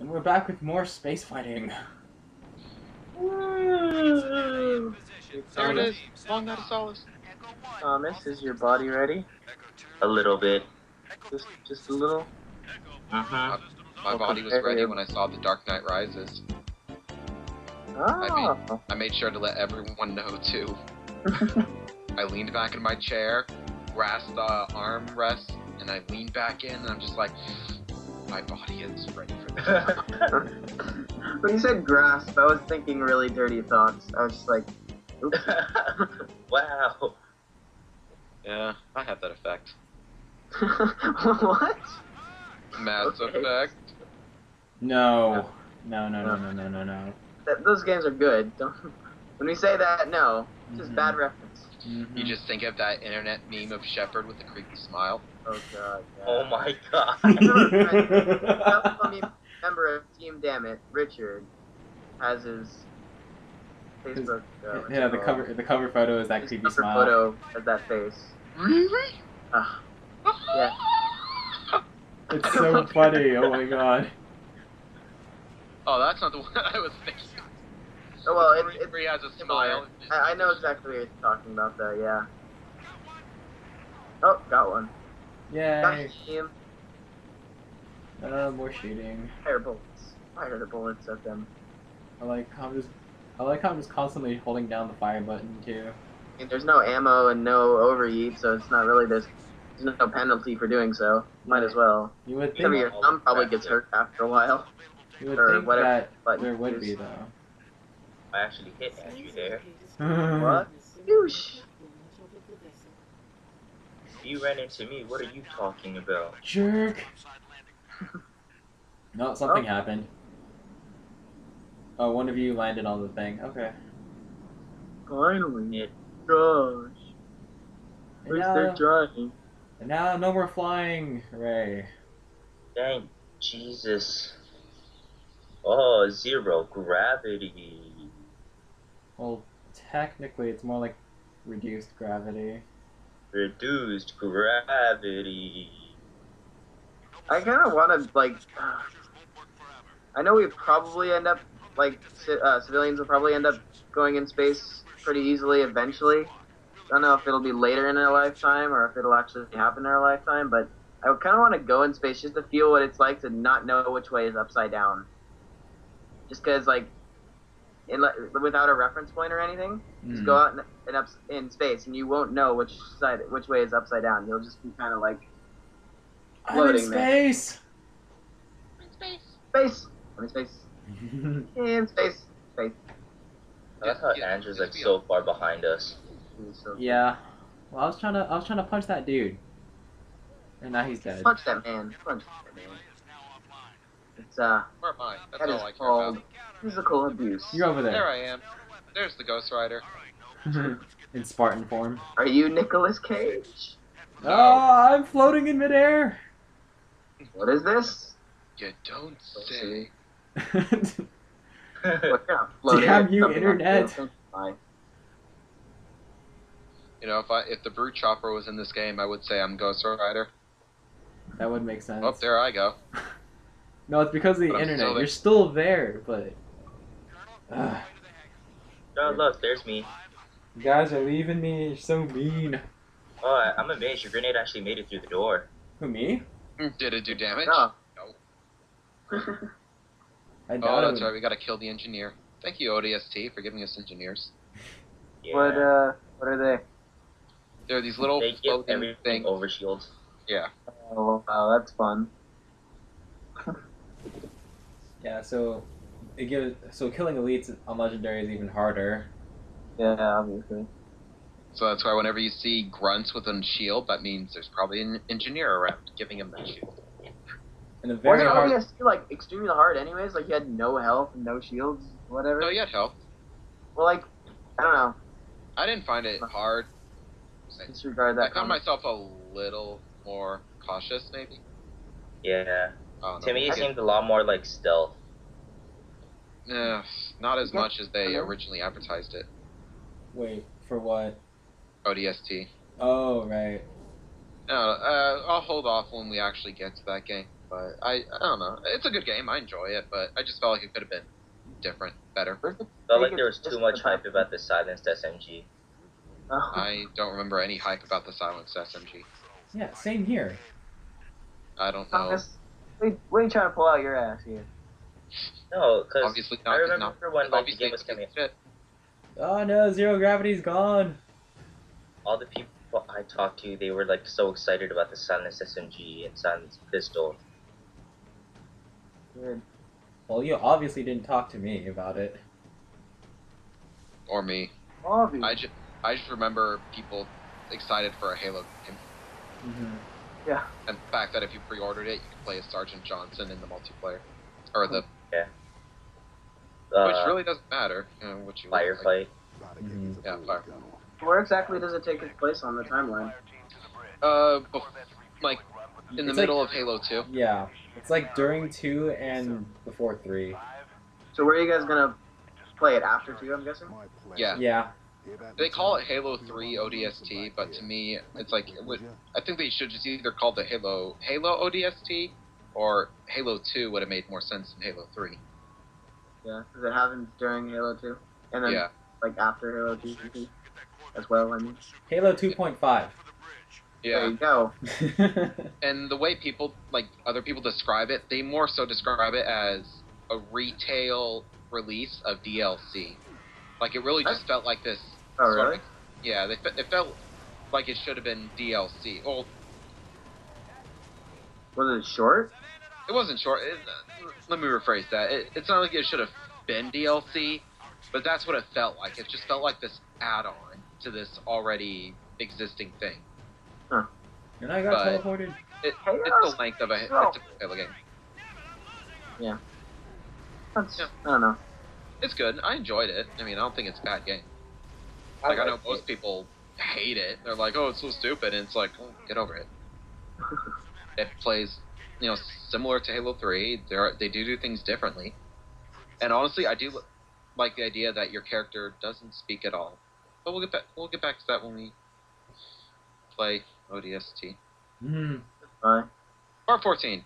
And we're back with more space fighting. Woo! There it is. Long night of solace. Thomas, is your body ready? A little bit. Just, just a little. Mm-hmm. My Well, body was ready when I saw The Dark Knight Rises. Oh. I made sure to let everyone know too. I leaned back in my chair, grasped the armrest, and I leaned back in, and I'm just like, my body is ready for this. when you said grasp, I was thinking really dirty thoughts. I was just like, wow. yeah, I have that effect. what? Mass Okay. effect. No. No, no, no, no, no, no, no. That, those games are good. Don't, when we say that, no. It's just Mhm. bad reference. Mhm. You just think of that internet meme of Shepard with the creepy smile. Oh god. yeah. Oh my god. Let me member of Team Damnit, Richard, has his Facebook. Uh, yeah, the cover the cover photo is that His creepy cover smile. photo of that face. Really? Ah, yeah. It's so funny. Oh my god. Oh, that's not the one I was thinking. Oh, well, it, it's Where he has a similar. smile. I, I know exactly what you're talking about, though. Yeah. Oh, got one. Got Yay. Uh, more shooting. Fire bullets. Fire the bullets at them. I like how I'm just I like how I'm just constantly holding down the fire button too. I mean, there's no ammo and no overheat, so it's not really this. There's no penalty for doing so. Might as well. You would Except for think your thumb probably gets hurt after a while. you would or think whatever that there would be though. I actually hit Andrew there. What? Douche. You ran into me. What are you talking about? Jerk. No, something Oh. happened. Oh, one of you landed on the thing. Okay. Finally. Yeah. Gosh. And Where's their now, driving? and now no more flying. Ray. Thank Jesus. Oh, zero gravity. Well, technically, it's more like reduced gravity. Reduced gravity. I kind of want to like. I know we probably end up like ci- uh, civilians will probably end up going in space pretty easily eventually. I don't know if it'll be later in our lifetime or if it'll actually happen in our lifetime, but I kind of want to go in space just to feel what it's like to not know which way is upside down. Just because, like, in, like, without a reference point or anything, just Hmm. go out in, in, up, in space and you won't know which side, which way is upside down. You'll just be kind of like I'm in floating there. space. space. I'm in space. In space. Space. I like how Yeah, Andrew's like so far behind us. So yeah. Well, I was trying to I was trying to punch that dude, and now he's dead. Punch that man. Punch that man. It's uh, Where am I? That's that all I care called about. physical abuse. You're over There there. I am. There's the Ghost Rider. in Spartan form. Are you Nicolas Cage? No. Oh, I'm floating in midair. What is this? You don't say. What kind? Damn you, internet. You know, if I if the Brute Chopper was in this game, I would say I'm Ghost Rider. that would make sense. Oh, there I go. No, it's because of the But internet. still. You're still there, but. Ugh. Oh, look, there's me. you guys are leaving me. You're so mean. Oh, I, I'm amazed your grenade actually made it through the door. Who me? Did it do damage? No. I Oh, doubt that's right. We gotta kill the engineer. Thank you, ODST, for giving us engineers. Yeah. What uh? What are they? They're these little they floating everything things. over shields. Yeah. Oh wow, that's fun. Yeah, so it gives so killing elites on legendary is even harder. Yeah, obviously. So that's why whenever you see grunts with a shield, that means there's probably an engineer around giving him that shield. And a very Wasn't hard. ODST like extremely hard anyways? Like you had no health, and no shields, whatever. No, you had help. Well, like I don't know. I didn't find it hard. Disregard that. I found comment. myself a little more cautious, maybe. Yeah. Oh, no. To me, it seemed a lot more like stealth. get- eh, not as much as they originally advertised it. Wait for what? ODST. Oh right. No, uh, I'll hold off when we actually get to that game. But I, I don't know. It's a good game. I enjoy it, but I just felt like it could have been different, better. Where's the Felt like biggest there was too much hype about the silenced SMG. Oh. I don't remember any hype about the silenced SMG. Yeah, same here. I don't know. Thomas, What what are you trying to pull out your ass here? No, because Obviously I not. remember not when like, the game was coming. good fit. Oh no, zero gravity's gone. All the people I talked to, they were like so excited about the silenced SMG and silenced pistol. Weird. Well, you obviously didn't talk to me about it. Or me. All of you. I just, I just remember people excited for a Halo game. Mm-hmm. Yeah. And the fact that if you pre-ordered it, you could play as Sergeant Johnson in the multiplayer, or the Uh, which really doesn't matter. You know, what you like. firefight. Mhm. Yeah, fire. Where exactly does it take its place on the timeline? Uh, bef- like in the It's middle like- of Halo Two. Yeah, it's like during two and before three. So where are you guys gonna play it after two? I'm guessing. Yeah. Yeah, They call it Halo 3 ODST, but to me, it's like it would, I think they should just either call it Halo Halo ODST or Halo 2 would have made more sense than Halo 3. Yeah, because it happens during Halo two, and then Yeah, like after Halo two two as well. I mean, Halo 2.5. there yeah. you go. And the way people, like other people describe it, they more so describe it as a retail release of DLC. Like it really just felt like this. Oh sort of- really? yeah, they, it felt like it should have been DLC. Well, Was it short? It wasn't short. It, uh, let me rephrase that. It, it's not like it should have been DLC, but that's what it felt like. It just felt like this add-on to this already existing thing. and I got But- teleported. It, Hey, it's the length of a, so- it's a Halo game. That's, Yeah. I don't know. It's good. I enjoyed it. I mean, I don't think it's a bad game. Like I know liked most people hate it. They're like, "Oh, it's so stupid," and it's like, oh, get over it. It plays, you know, similar to Halo Three. There, are, they do do things differently. And honestly, I do like the idea that your character doesn't speak at all. But we'll get back. We'll get back to that when we play ODST. Mm. Bye. Part fourteen.